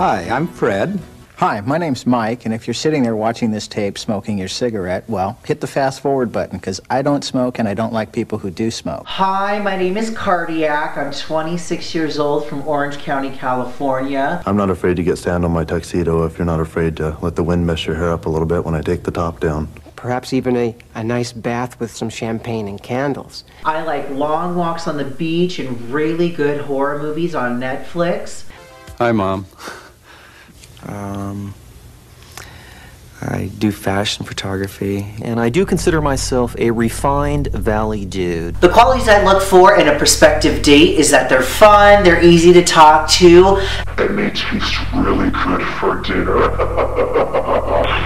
Hi, I'm Fred. Hi, my name's Mike, and if you're sitting there watching this tape smoking your cigarette, well, hit the fast forward button because I don't smoke and I don't like people who do smoke. Hi, my name is Cardiac. I'm 26 years old from Orange County, California. I'm not afraid to get sand on my tuxedo if you're not afraid to let the wind mess your hair up a little bit when I take the top down. Perhaps even a, a nice bath with some champagne and candles. I like long walks on the beach and really good horror movies on Netflix. Hi, Mom. Um, I do fashion photography, and I do consider myself a refined valley dude. The qualities I look for in a prospective date is that they're fun, they're easy to talk to, and they taste really good for dinner.